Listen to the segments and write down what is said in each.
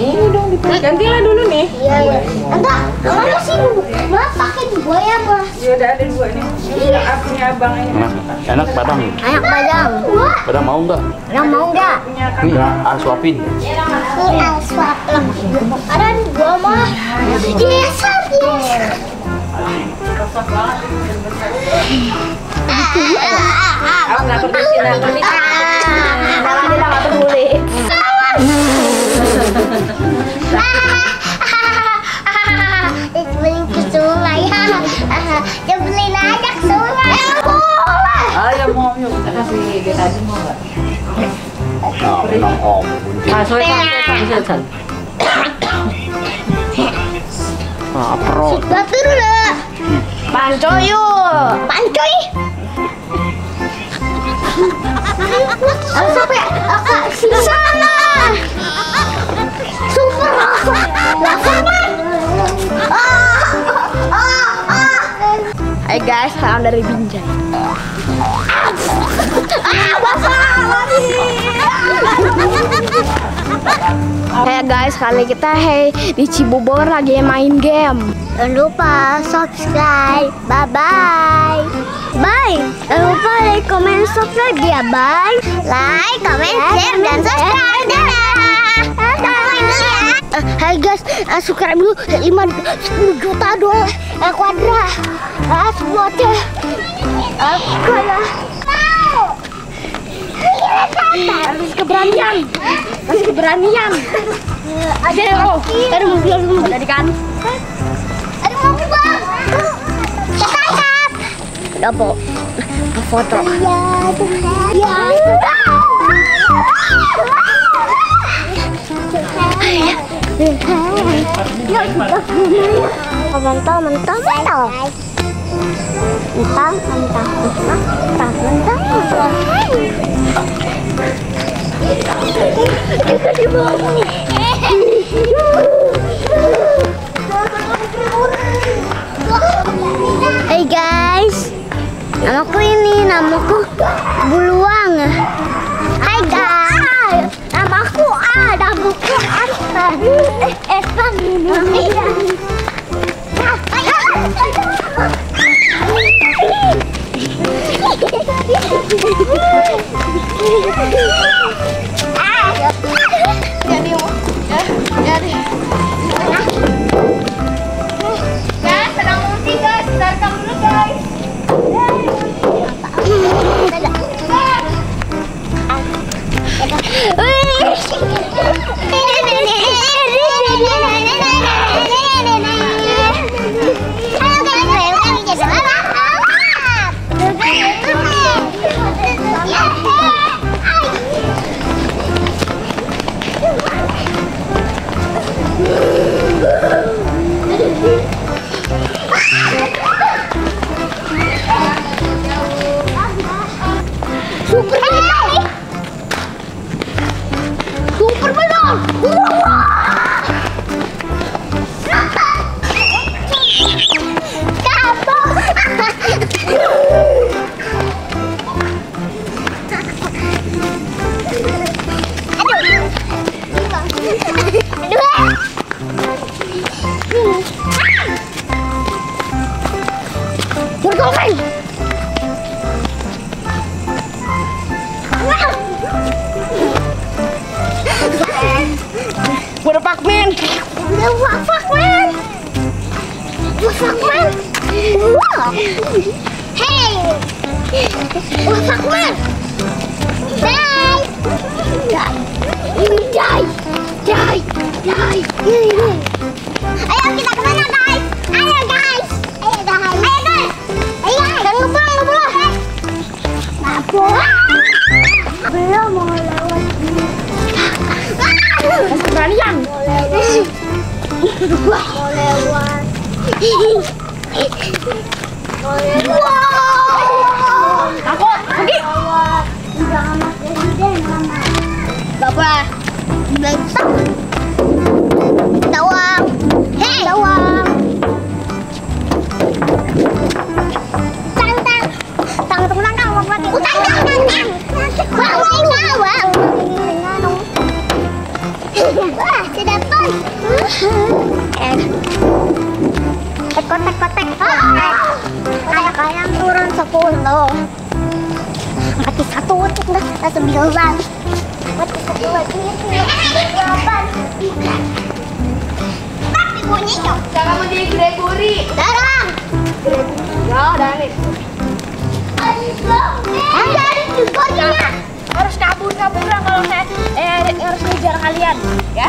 Ini dong dipakai. Gantilah dulu nih. Iya, iya. Enggak, mana sih Mbak pakai dua ya, Mbak? Ya udah ada dua nih. Ini yang punya abang ini. Enak, enak padang. Anak padang. Padang mau nggak? Yang mau nggak? Punya kan. Nih, ah, suapin. Ini aswap lah. Ada dua mah. Yes, yes. Aku nggak nggak permisi. Malah dia nggak peduli. Beli ke sungai. Ya beliin aja ke sungai. Ayo mau yuk. Kita kasih dia tadi mau nggak? Nah, enak om. Bunting. Ah, sorry, sorry, sorry, sorry. Ah, perut. Batu dulu. Panco yuk. Pancoy. Ayo sampai. Super. Lava guys, salam dari Binjai. Ah, basah lagi. Hey guys, kali kita hey di Cibubur lagi main game. Jangan lupa subscribe. Bye bye. Bye. Jangan lupa like, comment, subscribe ya. Bye. Like, comment, share, dan subscribe. Dadah. Ya. Eh, Hai guys, eh, subscribe dulu 5 10 juta doang. Eh, kuadra. Ah, slotnya. Ah, kalah. Harus keberanian. Harus keberanian. Ada oh, ada mobil, ada mobil. Tadi kan. Ada mobil bang. Ketangkap. Po. Foto. Ya, Mental, mental, mental. Mental, mental, mental, mental, mental. Hey guys, namaku ini namaku Buluang. Hai guys, namaku A, namaku Arfan. Eh, Evan ini. Waffleman? Waffleman? Whoa! Hey! Waffleman! Die! Die! You die! Die! Die! Ayo kita ke mana, Mau. Wah, pun. Eh, kotek kotek anak ayam turun sepuluh. Mati satu utik dah sembilan. Mati satu lagi delapan tapi bunyinya Cara mau jadi Gregory. sekarang Ya, udah nih. yang dari Gregorinya Harus kabur-kaburan kalau saya. Eh harus ngejar kalian, ya.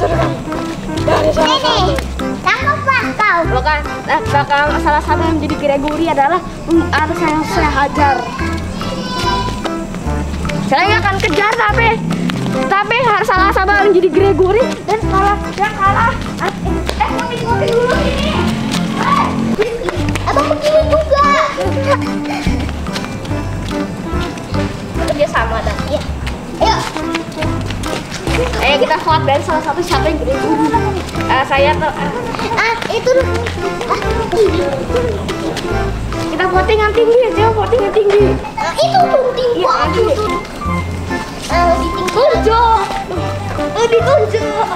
kau Bukan, eh, bakal salah satu yang menjadi Gregory adalah mm, harus yang saya hajar. Saya akan kejar tapi tapi harus salah satu yang jadi Gregory dan kalau yang kalah eh eh mau ikutin dulu ini. abang begini juga kita vote dan salah satu siapa yang Gregory. Eh, saya tuh eh, ah itu ah, kita voting yang tinggi aja, voting yang tinggi. ah, itu tuh tinggi Iya, itu iya. tuh Ah, lebih tinggi Tunjuk. lebih tunjuk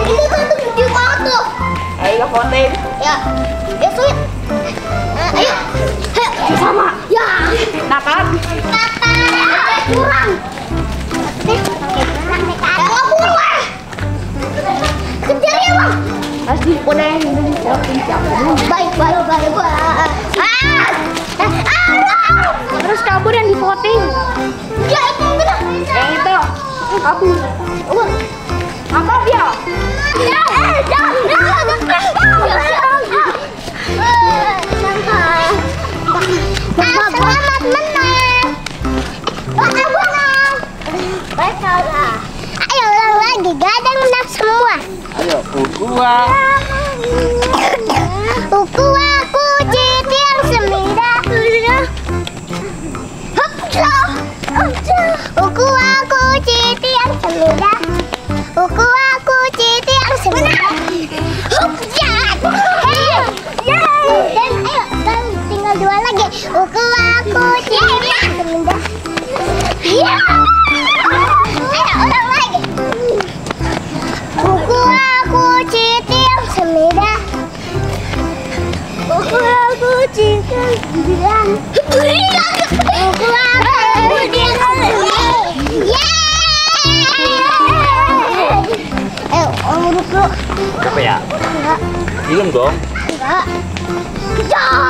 itu tuh tuh tinggi banget tuh Ayo voting. ya ya sweet Ah, ayo Sama. ya Dapat. Papa, kurang. Baik, baik, baik, baik. Ah, ah, ah. Terus kabur yang di voting. Ya itu itu kabur. Apa dia? Ya, jangan, jangan, jangan. Jangan. Ayo, gua. Film dong. enggak Lagi,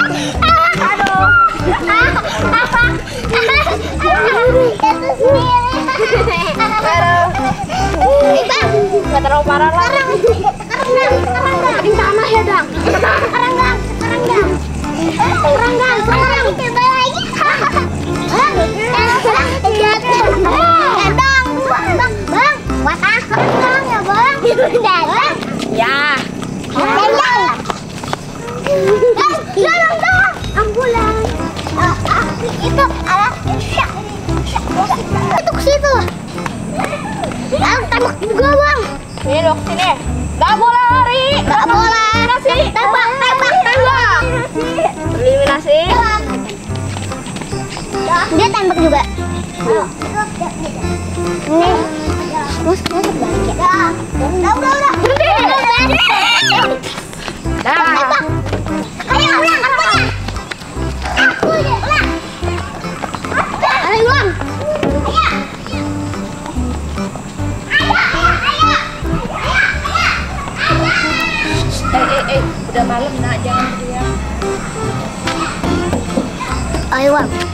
nggak terlalu parah lah sekarang sekarang dong, sekarang dong. di tanah ya dong. sekarang dong, sekarang dong. Ya, sekarang dong, sekarang bola lari. Gak boleh Eliminasi. Tembak, tembak, tembak. Eliminasi. Dia tembak juga. Nih. Mus, mus balik ya. Udah, udah, udah. udah. Udah malam